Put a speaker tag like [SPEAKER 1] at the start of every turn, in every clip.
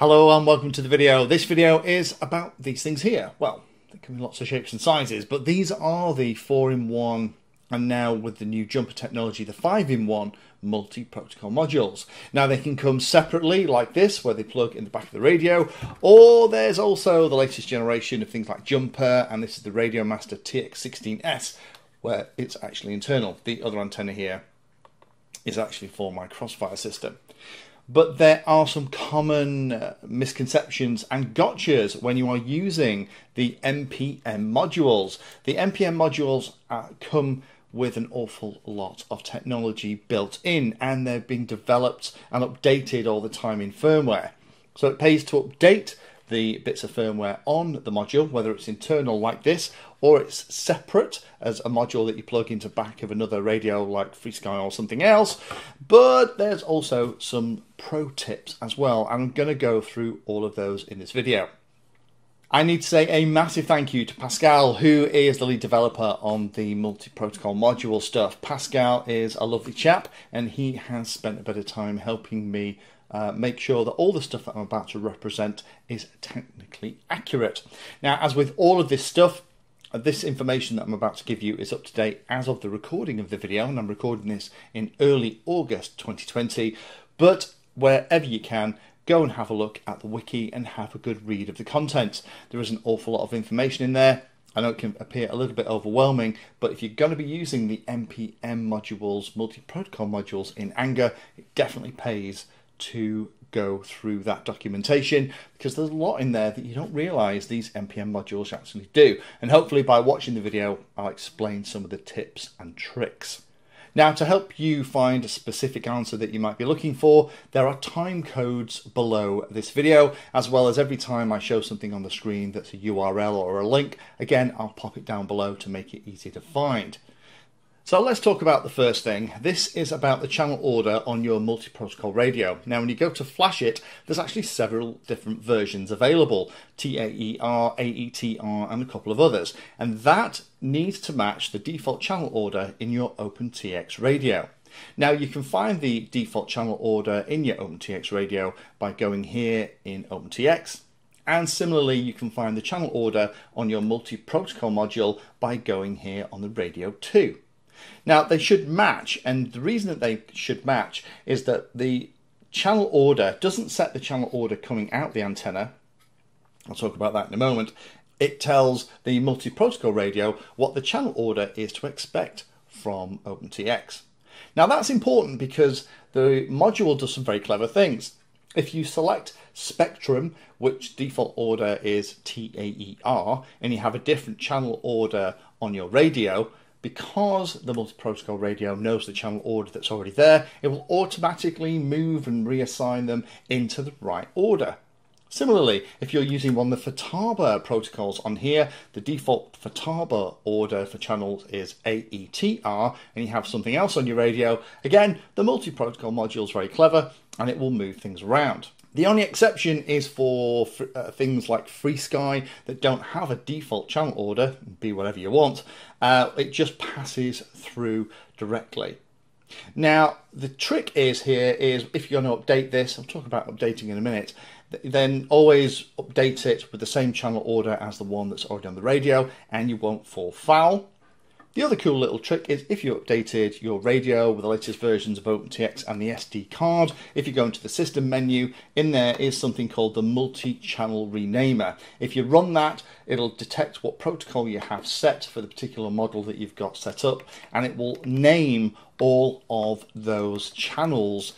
[SPEAKER 1] Hello and welcome to the video. This video is about these things here. Well, they come in lots of shapes and sizes, but these are the 4-in-1 and now with the new jumper technology, the 5-in-1 multi-protocol modules. Now they can come separately like this, where they plug in the back of the radio, or there's also the latest generation of things like jumper, and this is the Radiomaster TX16S, where it's actually internal. The other antenna here is actually for my Crossfire system but there are some common uh, misconceptions and gotchas when you are using the MPM modules. The MPM modules uh, come with an awful lot of technology built in and they're being developed and updated all the time in firmware. So it pays to update the bits of firmware on the module, whether it's internal like this or it's separate as a module that you plug into back of another radio like FrSky or something else. But there's also some pro tips as well, and I'm going to go through all of those in this video. I need to say a massive thank you to Pascal, who is the lead developer on the multi-protocol module stuff. Pascal is a lovely chap, and he has spent a bit of time helping me uh, make sure that all the stuff that I'm about to represent is technically accurate. Now, as with all of this stuff, Uh, this information that I'm about to give you is up to date as of the recording of the video, and I'm recording this in early August 2020. But wherever you can, go and have a look at the wiki and have a good read of the content. There is an awful lot of information in there. I know it can appear a little bit overwhelming, but if you're going to be using the MPM modules, multi protocol modules in anger, it definitely pays to go through that documentation because there's a lot in there that you don't realize these MPM modules actually do. And hopefully by watching the video, I'll explain some of the tips and tricks. Now, to help you find a specific answer that you might be looking for, there are time codes below this video, as well as every time I show something on the screen that's a URL or a link, again, I'll pop it down below to make it easy to find. So let's talk about the first thing. This is about the channel order on your multi-protocol radio. Now when you go to flash it, there's actually several different versions available. TAER, AETR and a couple of others. And that needs to match the default channel order in your OpenTX radio. Now you can find the default channel order in your OpenTX radio by going here in OpenTX and similarly, you can find the channel order on your multi-protocol module by going here on the radio 2. Now, they should match, and the reason that they should match is that the channel order doesn't set the channel order coming out the antenna. I'll talk about that in a moment. It tells the multi-protocol radio what the channel order is to expect from OpenTX. Now that's important because the module does some very clever things. If you select Spektrum, which default order is TAER, and you have a different channel order on your radio, because the multi-protocol radio knows the channel order that's already there, it will automatically move and reassign them into the right order. Similarly, if you're using one of the Futaba protocols on here, the default Futaba order for channels is AETR, and you have something else on your radio, again, the multi-protocol module is very clever, and it will move things around. The only exception is for uh, things like FrSky that don't have a default channel order, be whatever you want, uh, it just passes through directly. Now, the trick is here is if you're going to update this, I'll talk about updating in a minute, then always update it with the same channel order as the one that's already on the radio and you won't fall foul. The other cool little trick is if you updated your radio with the latest versions of OpenTX and the SD card, if you go into the system menu, in there is something called the multi-channel renamer. If you run that, it'll detect what protocol you have set for the particular model that you've got set up, and it will name all of those channels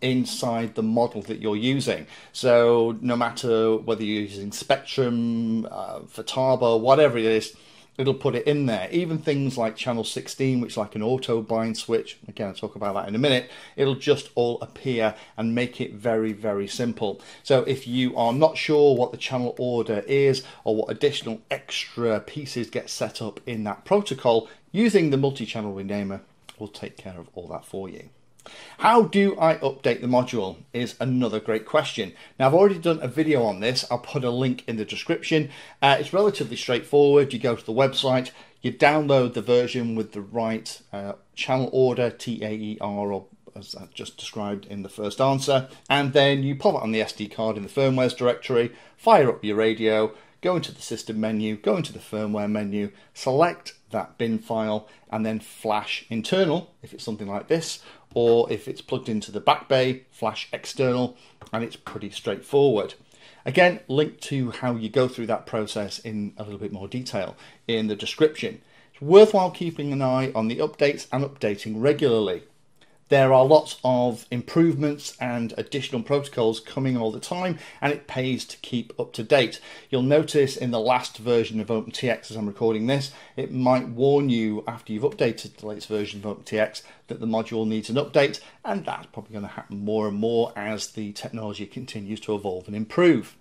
[SPEAKER 1] inside the model that you're using. So no matter whether you're using Spektrum, uh, Futaba, whatever it is, it'll put it in there. Even things like channel 16, which is like an auto bind switch, again, I'll talk about that in a minute, it'll just all appear and make it very, very simple. So if you are not sure what the channel order is or what additional extra pieces get set up in that protocol, using the multi-channel renamer will take care of all that for you. How do I update the module is another great question. Now I've already done a video on this, I'll put a link in the description. Uh, it's relatively straightforward, you go to the website, you download the version with the right uh, channel order, TAER or as I just described in the first answer. And then you pop it on the SD card in the firmwares directory, fire up your radio, go into the system menu, go into the firmware menu, select that bin file, and then flash internal if it's something like this, or if it's plugged into the back bay, flash external, and it's pretty straightforward. Again, link to how you go through that process in a little bit more detail in the description. It's worthwhile keeping an eye on the updates and updating regularly. There are lots of improvements and additional protocols coming all the time, and it pays to keep up to date. You'll notice in the last version of OpenTX, as I'm recording this, it might warn you after you've updated the latest version of OpenTX that the module needs an update, and that's probably going to happen more and more as the technology continues to evolve and improve.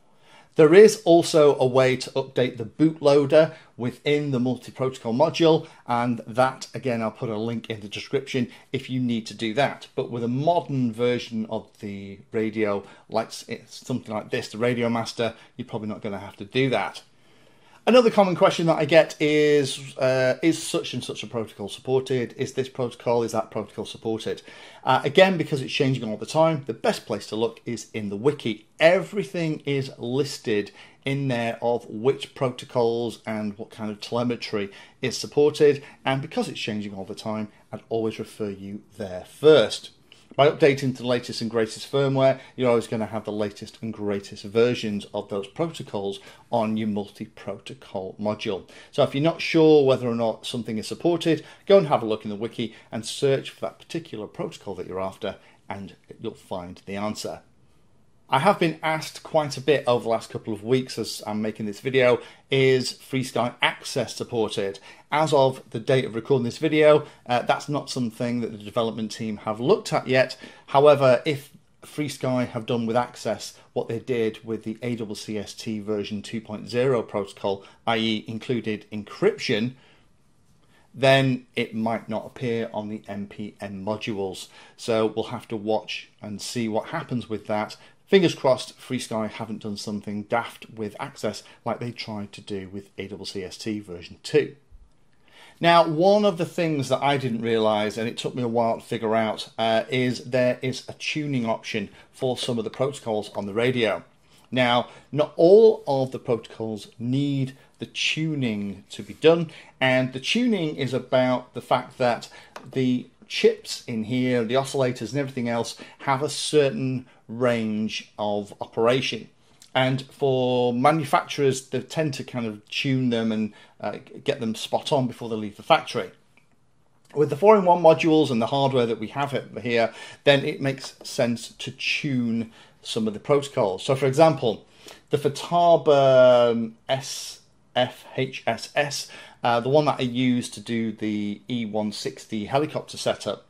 [SPEAKER 1] There is also a way to update the bootloader within the multi-protocol module and that again I'll put a link in the description if you need to do that but with a modern version of the radio like something like this the Radio Master you're probably not going to have to do that. Another common question that I get is, uh, is such and such a protocol supported? Is this protocol, is that protocol supported? Uh, again, because it's changing all the time, the best place to look is in the wiki. Everything is listed in there of which protocols and what kind of telemetry is supported. And because it's changing all the time, I'd always refer you there first. By updating to the latest and greatest firmware, you're always going to have the latest and greatest versions of those protocols on your multi-protocol module. So if you're not sure whether or not something is supported, go and have a look in the wiki and search for that particular protocol that you're after and you'll find the answer. I have been asked quite a bit over the last couple of weeks as I'm making this video, is FrSky Access supported? As of the date of recording this video, uh, that's not something that the development team have looked at yet. However, if FrSky have done with Access what they did with the ACCST version 2.0 protocol, i.e. included encryption, then it might not appear on the MPM modules. So we'll have to watch and see what happens with that Fingers crossed FrSky haven't done something daft with Access like they tried to do with ACCST version 2. Now, one of the things that I didn't realise, and it took me a while to figure out, uh, is there is a tuning option for some of the protocols on the radio. Now, not all of the protocols need the tuning to be done, and the tuning is about the fact that the chips in here, the oscillators and everything else have a certain range of operation. And for manufacturers, they tend to kind of tune them and uh, get them spot on before they leave the factory. With the 4 in 1 modules and the hardware that we have here, then it makes sense to tune some of the protocols. So, for example, the Futaba um, SFHSS, uh, the one that I use to do the E160 helicopter setup,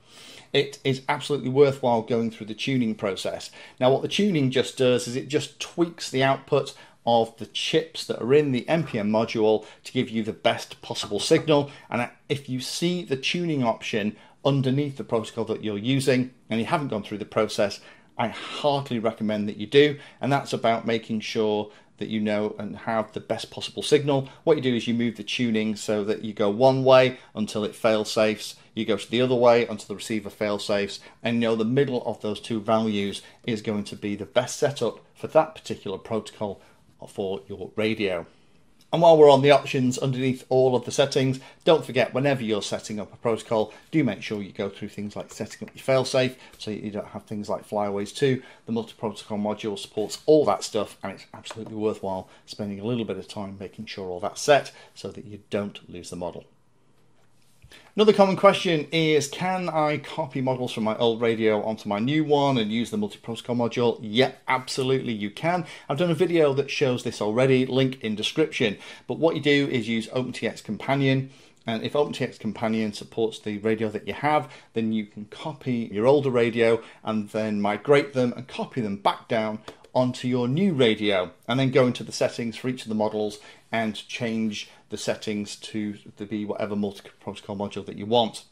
[SPEAKER 1] it is absolutely worthwhile going through the tuning process. Now, what the tuning just does is it just tweaks the output of the chips that are in the MPM module to give you the best possible signal. And if you see the tuning option underneath the protocol that you're using and you haven't gone through the process, I heartily recommend that you do. And that's about making sure that you know and have the best possible signal. What you do is you move the tuning so that you go one way until it fail safes, you go to the other way until the receiver fail safes, and you know the middle of those two values is going to be the best setup for that particular protocol for your radio. And while we're on the options underneath all of the settings, don't forget whenever you're setting up a protocol, do make sure you go through things like setting up your failsafe so you don't have things like flyaways too. The multi-protocol module supports all that stuff and it's absolutely worthwhile spending a little bit of time making sure all that's set so that you don't lose the model. Another common question is can I copy models from my old radio onto my new one and use the multi-protocol module? Yeah, absolutely you can. I've done a video that shows this already, link in description. But what you do is use OpenTX Companion and if OpenTX Companion supports the radio that you have, then you can copy your older radio and then migrate them and copy them back down onto your new radio and then go into the settings for each of the models and change the settings to, be whatever multi-protocol module that you want.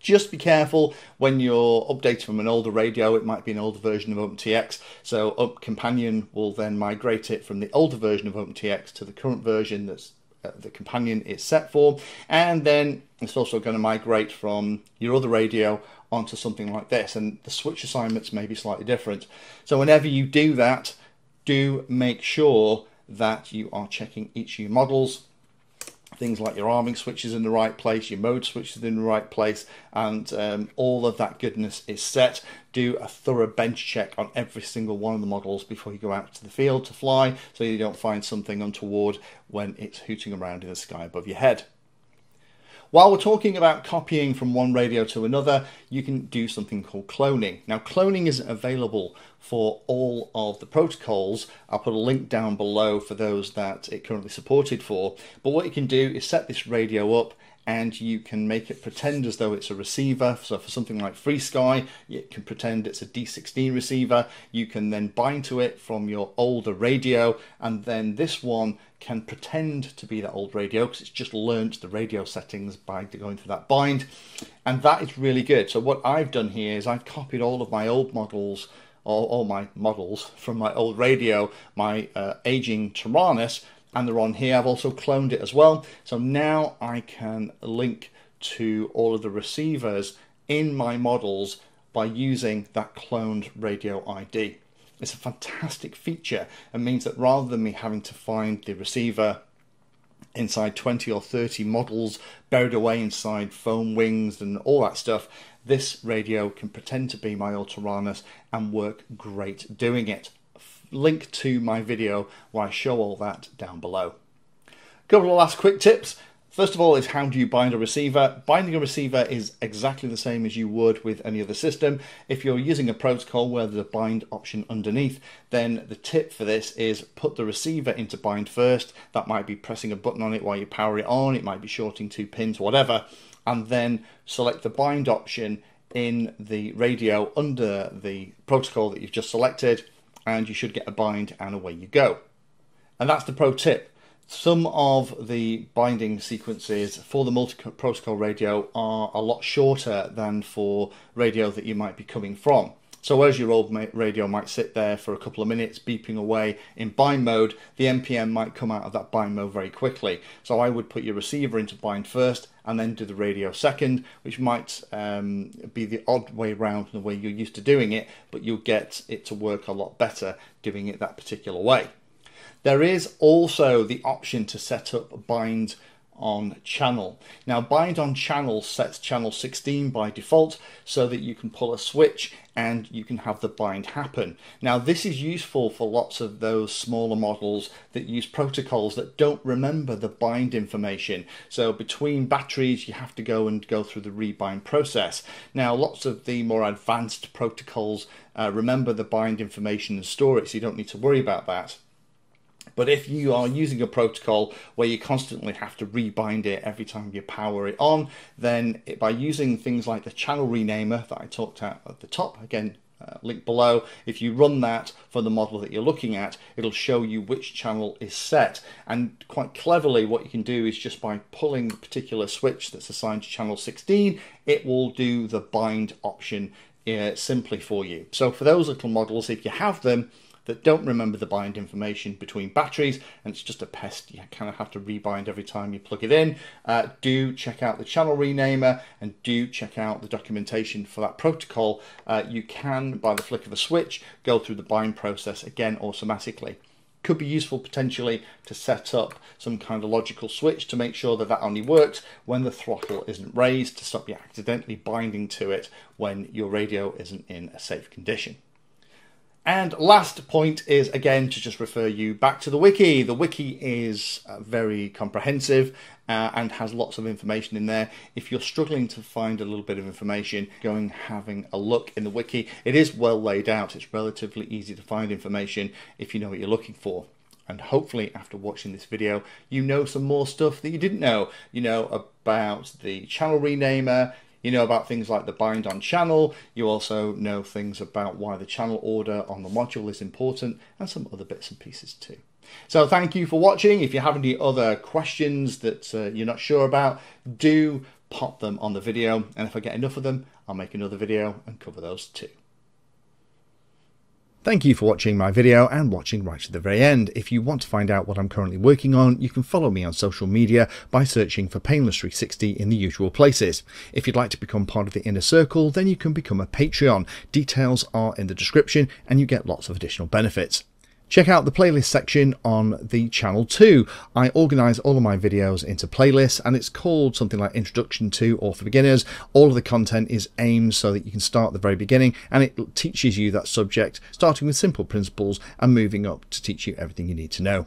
[SPEAKER 1] Just be careful when you're updating from an older radio, it might be an older version of OpenTX. So Up Companion will then migrate it from the older version of OpenTX to the current version that's uh, the companion is set for, and then it's also going to migrate from your other radio onto something like this, and the switch assignments may be slightly different. So whenever you do that, do make sure that you are checking each of your models things like your arming switches in the right place, your mode switches in the right place, and um, all of that goodness is set. Do a thorough bench check on every single one of the models before you go out to the field to fly so you don't find something untoward when it's hooting around in the sky above your head. While we're talking about copying from one radio to another, you can do something called cloning. Now, cloning isn't available for all of the protocols. I'll put a link down below for those that it currently supported for. But what you can do is set this radio up and you can make it pretend as though it's a receiver. So for something like FrSky, it can pretend it's a D16 receiver. You can then bind to it from your older radio, and then this one can pretend to be that old radio because it's just learnt the radio settings by going through that bind, and that is really good. So what I've done here is I've copied all of my old models all, all my models from my old radio, my uh, aging Taranis, and they're on here. I've also cloned it as well. So now I can link to all of the receivers in my models by using that cloned radio ID. It's a fantastic feature and means that rather than me having to find the receiver inside 20 or 30 models buried away inside foam wings and all that stuff, this radio can pretend to be my old Taranis and work great doing it link to my video where I show all that down below. A couple of last quick tips. First of all is how do you bind a receiver? Binding a receiver is exactly the same as you would with any other system. If you're using a protocol where there's a bind option underneath, then the tip for this is put the receiver into bind first. That might be pressing a button on it while you power it on, it might be shorting two pins, whatever, and then select the bind option in the radio under the protocol that you've just selected and you should get a bind and away you go. And that's the pro tip. Some of the binding sequences for the multi-protocol radio are a lot shorter than for radio that you might be coming from. So whereas your old radio might sit there for a couple of minutes beeping away in bind mode, the MPM might come out of that bind mode very quickly. So I would put your receiver into bind first and then do the radio second, which might um, be the odd way around the way you're used to doing it, but you'll get it to work a lot better doing it that particular way. There is also the option to set up bind on channel. Now bind on channel sets channel 16 by default so that you can pull a switch and you can have the bind happen. Now this is useful for lots of those smaller models that use protocols that don't remember the bind information. So between batteries you have to go and go through the rebind process. Now lots of the more advanced protocols uh, remember the bind information and store it so you don't need to worry about that. But if you are using a protocol where you constantly have to rebind it every time you power it on, then it, by using things like the channel renamer that I talked at at the top, again, uh, link below. If you run that for the model that you're looking at, it'll show you which channel is set. And quite cleverly, what you can do is just by pulling the particular switch that's assigned to channel 16, it will do the bind option uh, simply for you. So for those little models, if you have them, that don't remember the bind information between batteries, and it's just a pest. You kind of have to rebind every time you plug it in. Uh, do check out the channel renamer and do check out the documentation for that protocol. Uh, you can, by the flick of a switch, go through the bind process again automatically could be useful potentially to set up some kind of logical switch to make sure that that only works when the throttle isn't raised to stop you accidentally binding to it when your radio isn't in a safe condition. And last point is again to just refer you back to the wiki. The wiki is uh, very comprehensive uh, and has lots of information in there. If you're struggling to find a little bit of information, going having a look in the wiki. It is well laid out. It's relatively easy to find information if you know what you're looking for. And hopefully, after watching this video, you know some more stuff that you didn't know. You know about the channel renamer, you know about things like the bind on channel. You also know things about why the channel order on the module is important and some other bits and pieces too. So thank you for watching. If you have any other questions that uh, you're not sure about, do pop them on the video. And if I get enough of them, I'll make another video and cover those too. Thank you for watching my video and watching right to the very end. If you want to find out what I'm currently working on, you can follow me on social media by searching for Painless360 in the usual places. If you'd like to become part of the inner circle, then you can become a Patreon. Details are in the description and you get lots of additional benefits. Check out the playlist section on the channel too. I organise all of my videos into playlists and it's called something like Introduction to or for Beginners. All of the content is aimed so that you can start at the very beginning and it teaches you that subject starting with simple principles and moving up to teach you everything you need to know.